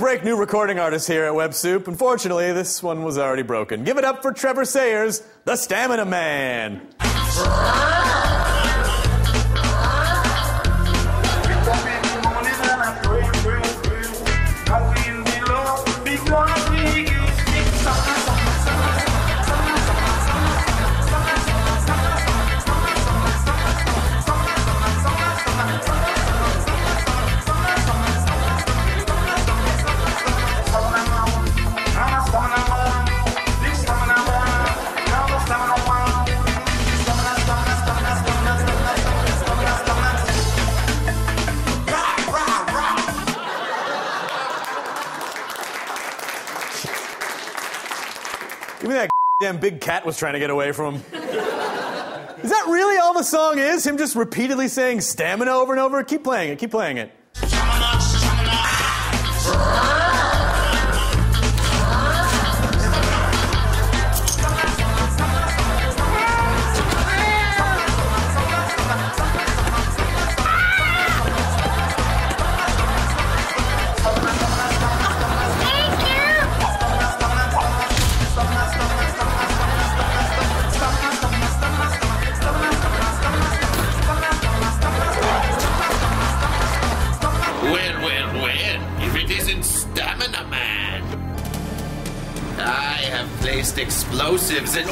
break new recording artist here at Web Soup. Unfortunately, this one was already broken. Give it up for Trevor Sayers, the Stamina Man. Give me that damn big cat was trying to get away from him. Is that really all the song is? Him just repeatedly saying stamina over and over? Keep playing it, keep playing it. Placed explosives in.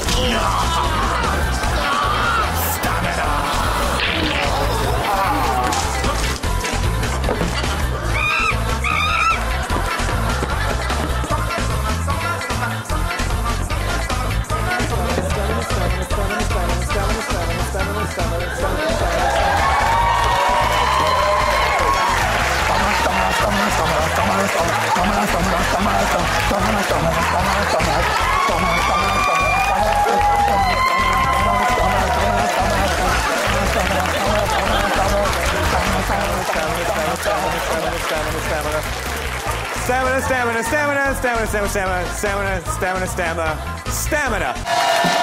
Stamina, stamina, stamina, stamina, stamina, stamina, stamina, stamina, stamina, stamina.